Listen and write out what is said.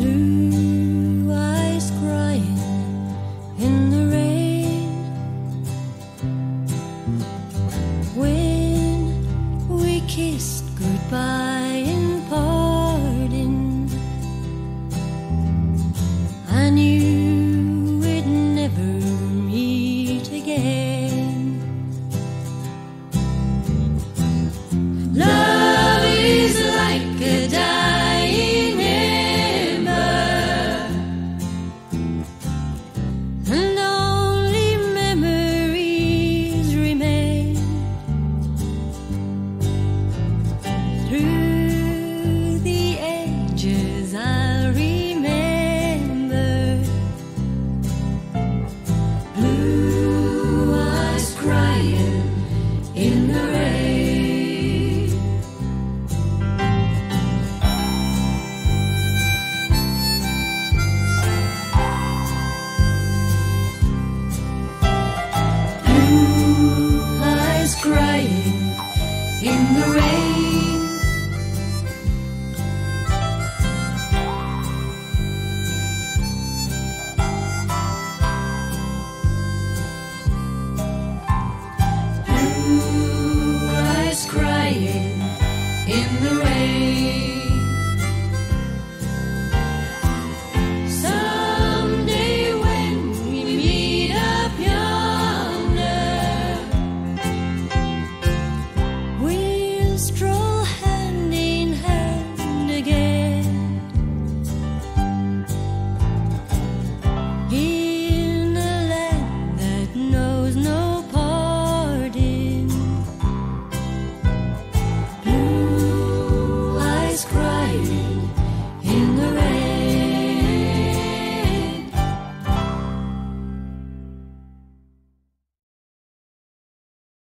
Blue eyes crying in the rain. When we kissed goodbye. In the rain. you.